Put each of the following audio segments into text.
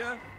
ya.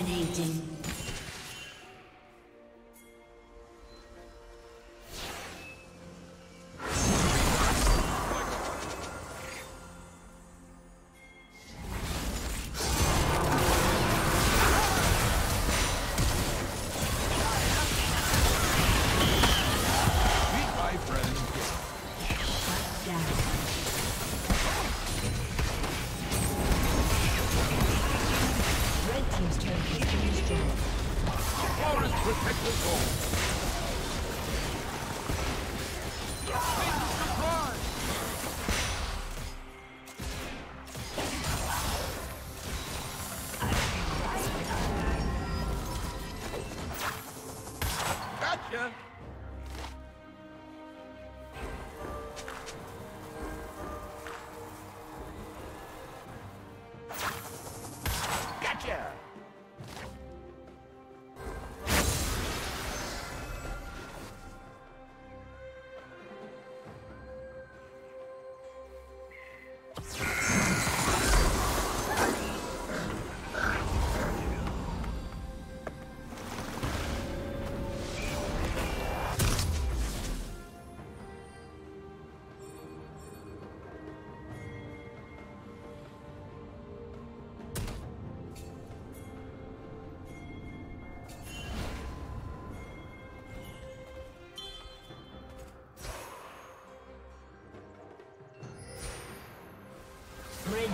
Dominating.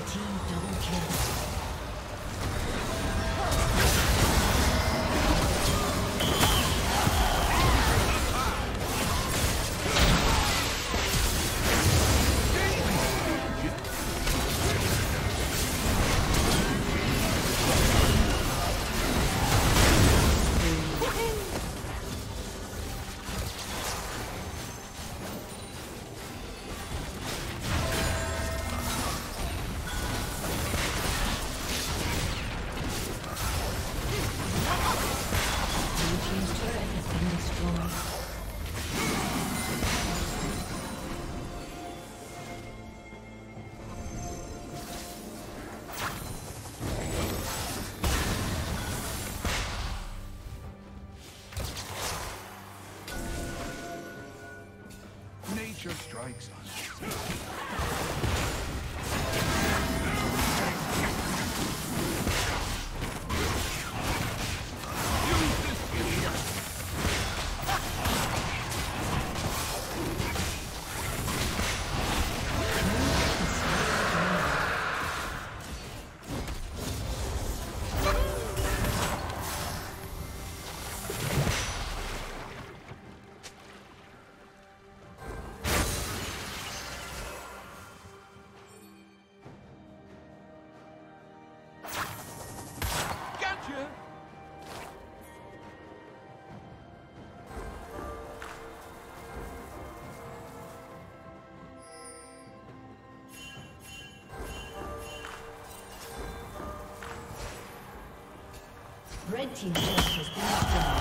Team double kill. Red team has been destroyed.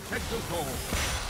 protect us all.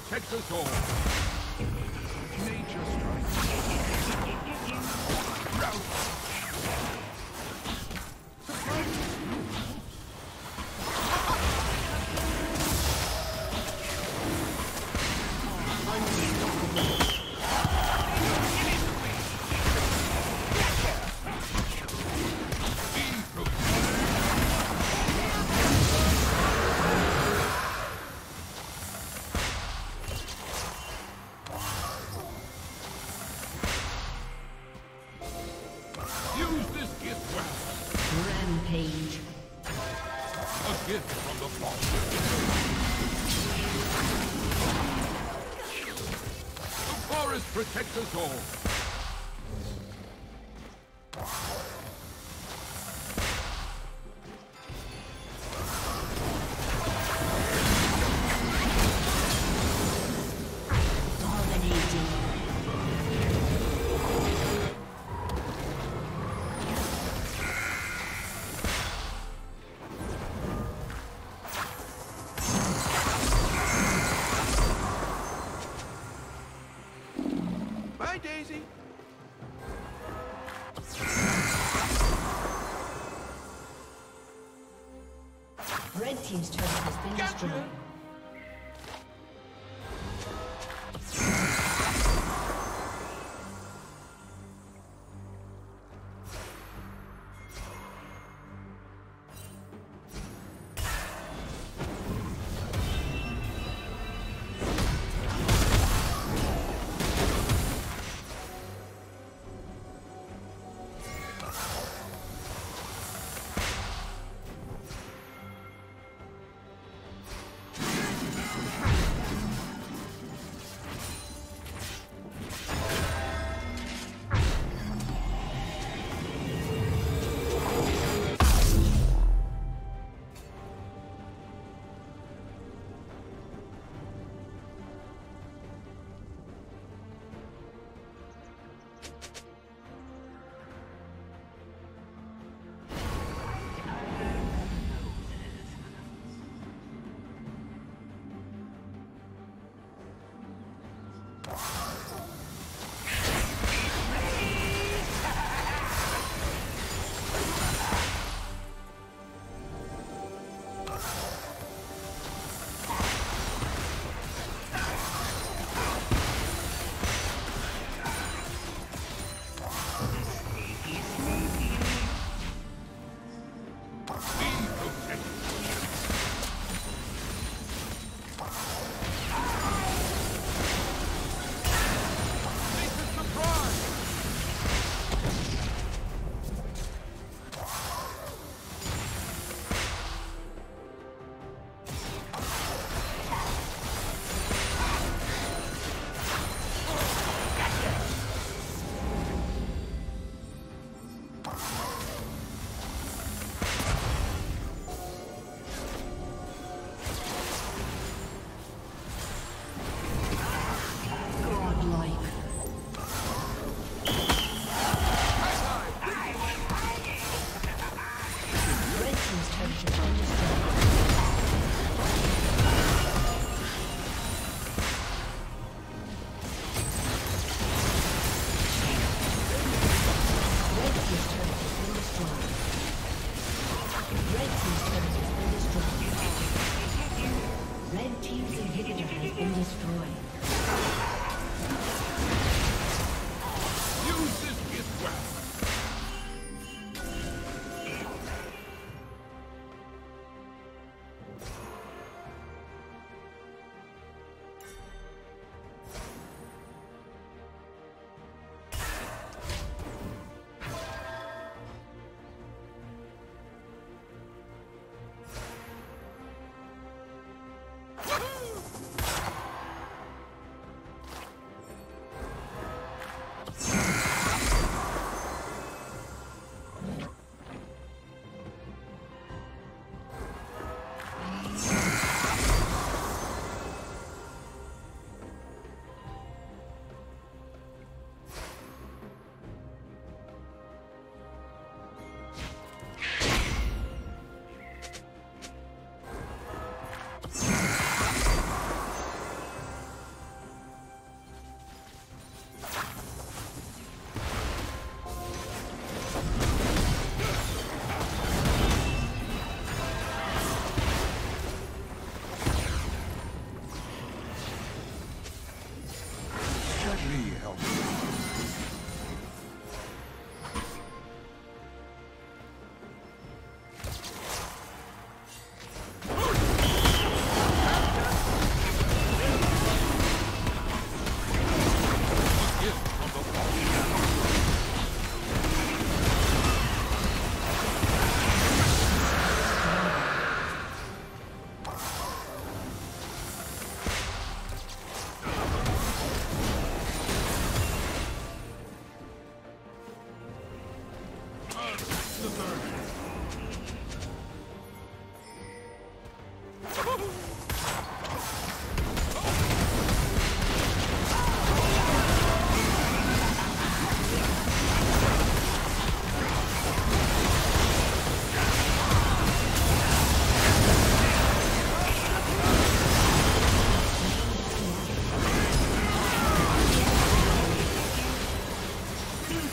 protect us all. Rampage. A gift from the forest. The forest protects us all.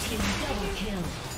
Team double kill.